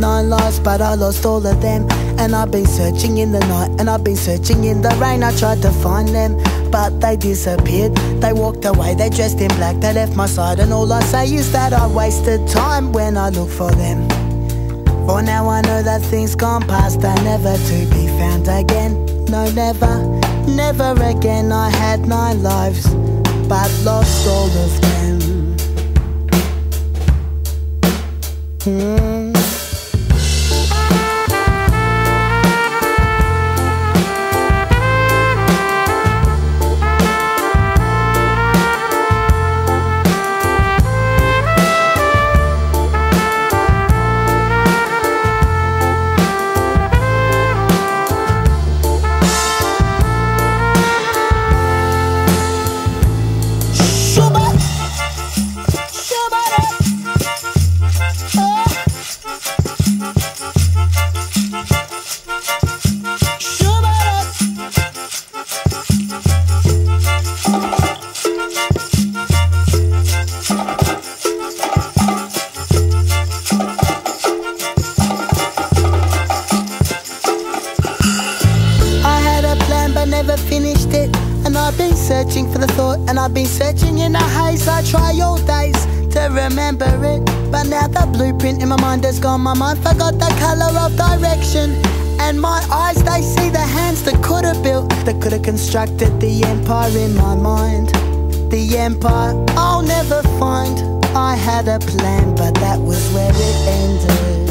nine lives, but I lost all of them. And I've been searching in the night, and I've been searching in the rain. I tried to find them, but they disappeared. They walked away, they dressed in black, they left my side. And all I say is that I wasted time when I look for them. For now I know that things gone past are never to be found again. No, never, never again. I had nine lives, but lost all of them. Mm. Never finished it. And I've been searching for the thought, and I've been searching in a haze. I try all days to remember it. But now the blueprint in my mind has gone. My mind forgot the color of direction. And my eyes, they see the hands that could have built, that could have constructed the empire in my mind. The empire I'll never find. I had a plan, but that was where it ended.